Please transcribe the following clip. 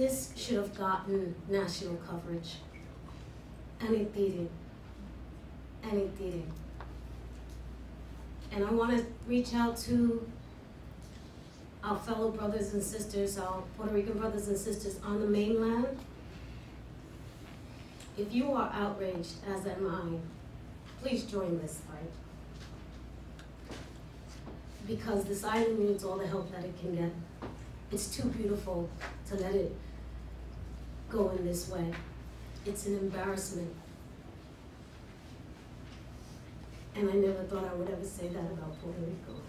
This should have gotten national coverage. And it didn't. And it didn't. And I want to reach out to our fellow brothers and sisters, our Puerto Rican brothers and sisters on the mainland. If you are outraged, as am I, please join this fight. Because this island needs all the help that it can get. It's too beautiful to let it go in this way. It's an embarrassment. And I never thought I would ever say that about Puerto Rico.